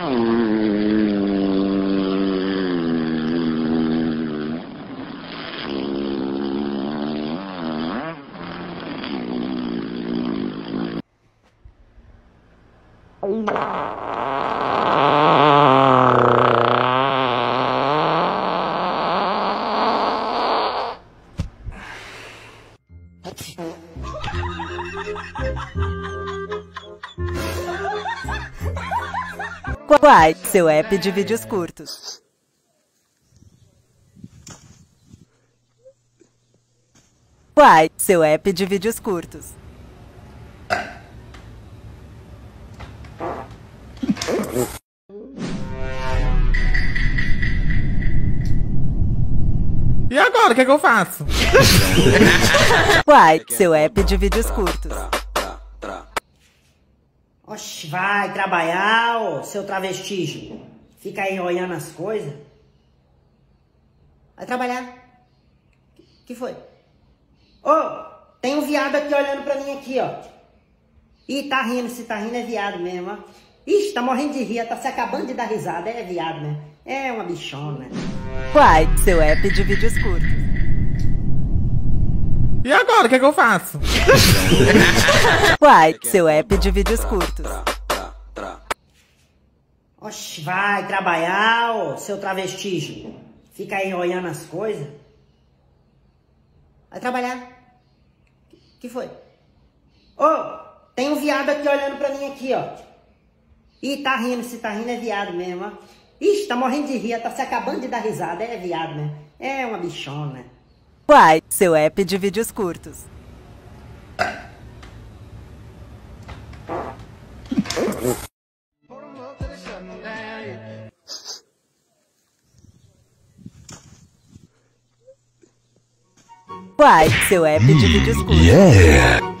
Ha ha ha ha! Quai, seu app de vídeos curtos. Quai, seu app de vídeos curtos. E agora, o que, é que eu faço? Quai, seu app de vídeos curtos. Oxe, vai trabalhar, ô, seu travestígio. Fica aí olhando as coisas. Vai trabalhar. que foi? Ô, tem um viado aqui olhando pra mim aqui, ó. Ih, tá rindo, se tá rindo é viado mesmo, ó. Ixi, tá morrendo de rir, tá se acabando de dar risada, é viado mesmo. É uma bichona. Quai, seu app de vídeos curtos. E agora, o que, é que eu faço? Quai, seu app de vídeos curtos. Oxe, vai trabalhar, ô, seu travestígio. Fica aí olhando as coisas. Vai trabalhar. que foi? Ô, tem um viado aqui olhando pra mim aqui, ó. Ih, tá rindo, se tá rindo é viado mesmo, ó. Ixi, tá morrendo de rir, tá se acabando de dar risada, é viado mesmo. É uma bichona. Quai, seu app de vídeos curtos. Quai, seu app de vídeos curtos.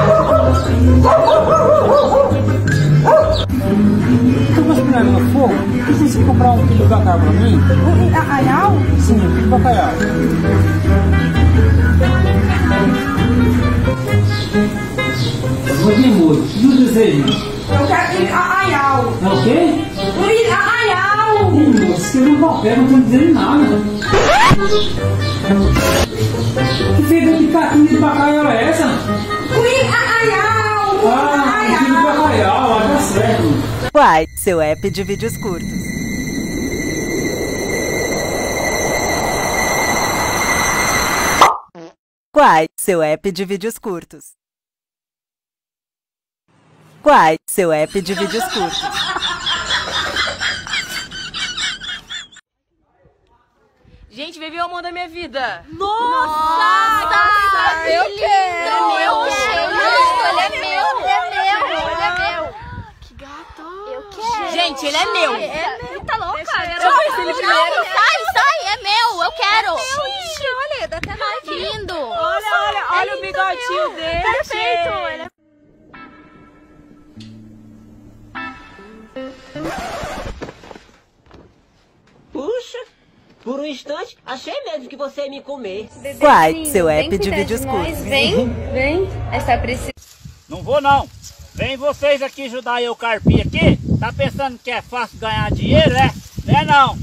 Pra mim? O arraial? Sim, um quilo de bacalhau. Eu vou de molho. E o desejo? Eu quero ir arraial. É o quê? Ir arraial. Ih, moço, escreveu no papel, não tô dizendo nada. Que feita de caquinha de bacalhau é essa? Ir arraial. Ah, um quilo de bacalhau, ah, tá certo. Quai, seu app de vídeos curtos. Quai, seu app de vídeos curtos. Quai, seu app de vídeos curtos. Gente, é o amor da minha vida. Nossa, Nossa, eu que quero, lindo. eu quero. Não, ele é meu, ele é meu, ele é meu. Que gato. Eu quero. Gente, ele é meu. É meu, tá louca? Deixa eu conhecer ele primeiro. Não, sai, sai, é meu, eu quero. Ixi, olha, dá até mais. Que lindo. Olha, olha, olha o bigodinho dele. Perfeito. é Puxa, por um instante achei mesmo que você ia me comer. Quai, seu app de vídeos curtos. Vem, vem. Essa precisa. Não vou não. Vem vocês aqui ajudar eu carpir aqui. Tá pensando que é fácil ganhar dinheiro, é? Não é não.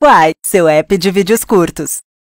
Quai, seu app de vídeos curtos.